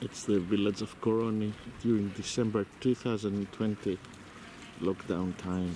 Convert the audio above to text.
It's the village of Koroni during December 2020 lockdown time.